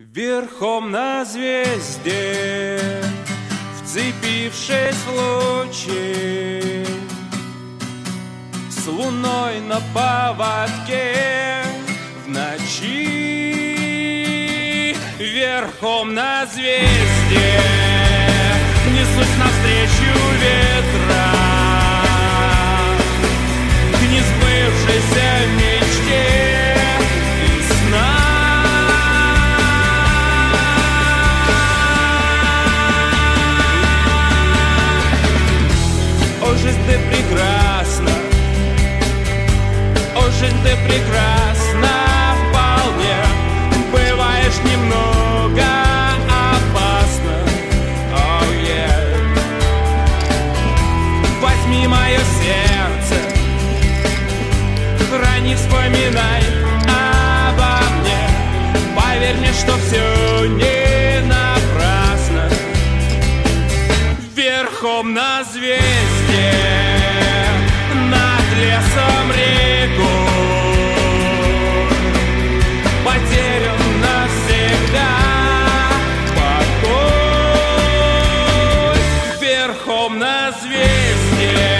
Верхом на звезде, вцепившись в лучи, С луной на поводке в ночи. Верхом на звезде, несусь навстречу жизнь ты прекрасна, о, жизнь ты прекрасна вполне, бываешь немного опасно, oh, yeah. Возьми мое сердце, храни, вспоминай обо мне, поверь мне, что все верхом на звезде Над лесом реку Потерян навсегда покой. Верхом на звезде.